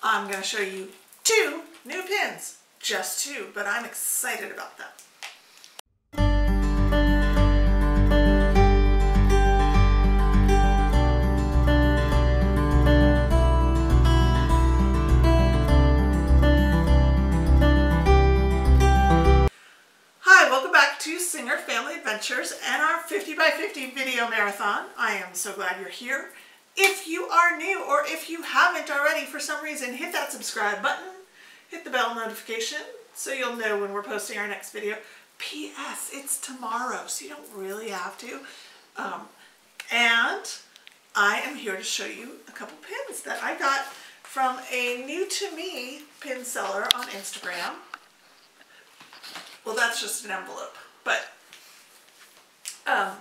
I'm going to show you two new pins. Just two, but I'm excited about them. Hi, welcome back to Singer Family Adventures and our 50 by 50 video marathon. I am so glad you're here. If you are new or if you haven't already for some reason, hit that subscribe button, hit the bell notification so you'll know when we're posting our next video. P.S. It's tomorrow, so you don't really have to. Um, and I am here to show you a couple pins that I got from a new to me pin seller on Instagram. Well, that's just an envelope, but um,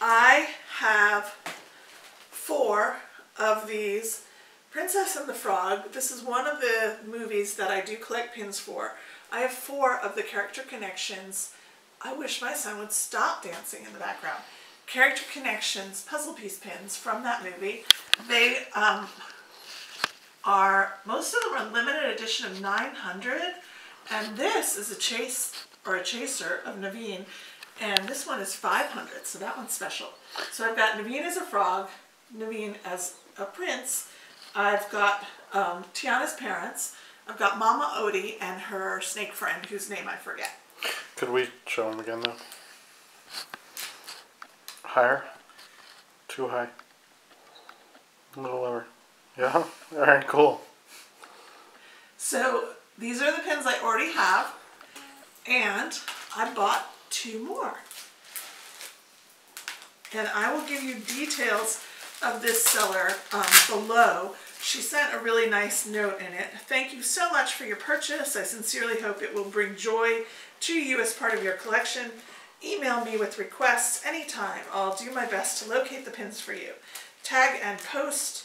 I have four of these Princess and the Frog. This is one of the movies that I do collect pins for. I have four of the character connections. I wish my son would stop dancing in the background. Character connections puzzle piece pins from that movie. They um, are, most of them are limited edition of 900 and this is a chase or a chaser of Naveen and this one is 500 so that one's special. So I've got Naveen as a frog, Naveen as a prince. I've got um, Tiana's parents. I've got Mama Odie and her snake friend whose name I forget. Could we show them again though? Higher? Too high? A little lower. Yeah? Alright, cool. So these are the pins I already have and I bought two more. And I will give you details of this seller um, below. She sent a really nice note in it. Thank you so much for your purchase. I sincerely hope it will bring joy to you as part of your collection. Email me with requests anytime. I'll do my best to locate the pins for you. Tag and post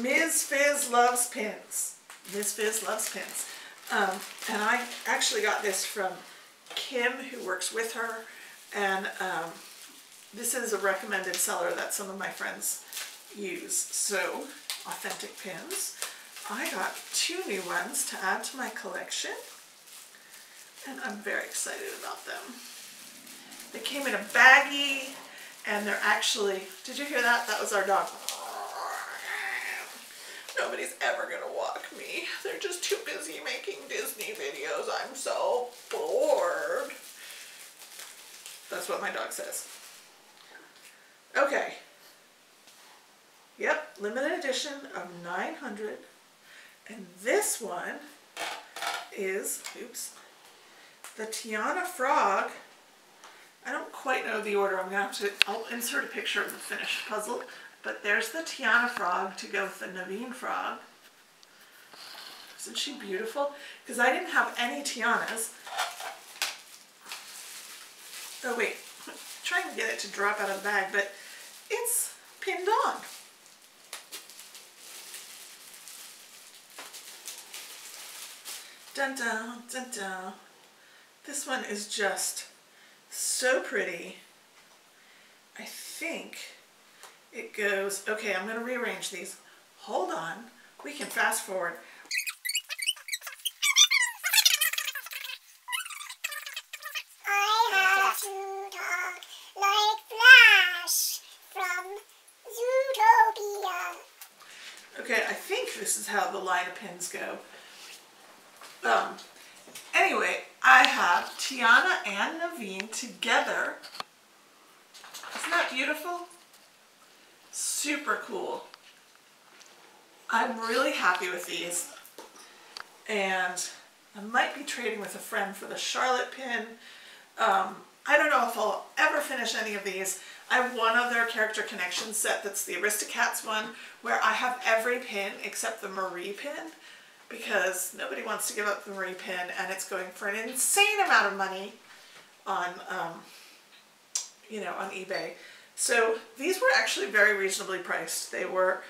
Ms. Fizz loves pins. Ms. Fizz loves pins. Um, and I actually got this from Kim, who works with her. And um, this is a recommended seller that some of my friends use. So, authentic pins. I got two new ones to add to my collection. And I'm very excited about them. They came in a baggie and they're actually, did you hear that? That was our dog. Nobody's ever gonna walk me. They're just too busy making Disney videos. I'm so bored. That's what my dog says. Okay. Yep, limited edition of 900. And this one is, oops, the Tiana Frog. I don't quite know the order. I'm going to have to, I'll insert a picture of the finished puzzle. But there's the Tiana Frog to go with the Naveen Frog. Isn't she beautiful? Because I didn't have any Tianas. Oh wait, trying to get it to drop out of the bag, but it's pinned on. Dun dun dun dun. This one is just so pretty. I think it goes, okay, I'm going to rearrange these. Hold on. We can fast forward. I have to talk like Flash from Zootopia. Okay, I think this is how the line of pins go. Um, anyway, I have Tiana and Naveen together. Isn't that beautiful? Super cool. I'm really happy with these. And I might be trading with a friend for the Charlotte pin. Um, I don't know if I'll ever finish any of these. I have one other character connection set that's the Aristocats one where I have every pin except the Marie pin because nobody wants to give up the Marie pin and it's going for an insane amount of money on, um, you know, on eBay. So these were actually very reasonably priced. They were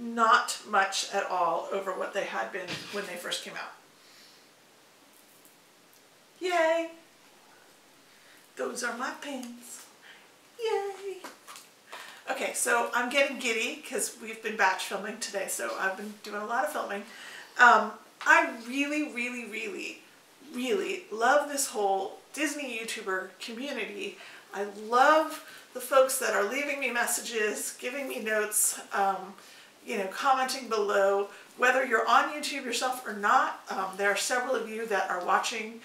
not much at all over what they had been when they first came out. Yay! Those are my pins. Yay! Okay, so I'm getting giddy because we've been batch filming today, so I've been doing a lot of filming. Um, I really, really, really, really love this whole Disney YouTuber community. I love the folks that are leaving me messages, giving me notes, um, you know, commenting below. Whether you're on YouTube yourself or not, um, there are several of you that are watching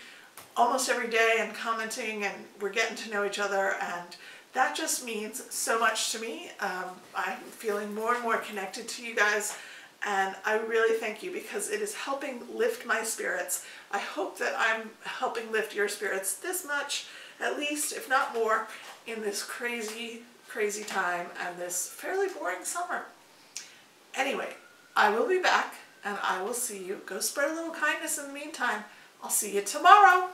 almost every day and commenting and we're getting to know each other and that just means so much to me. Um, I'm feeling more and more connected to you guys and I really thank you because it is helping lift my spirits. I hope that I'm helping lift your spirits this much, at least, if not more, in this crazy, crazy time and this fairly boring summer. Anyway, I will be back and I will see you. Go spread a little kindness in the meantime. I'll see you tomorrow.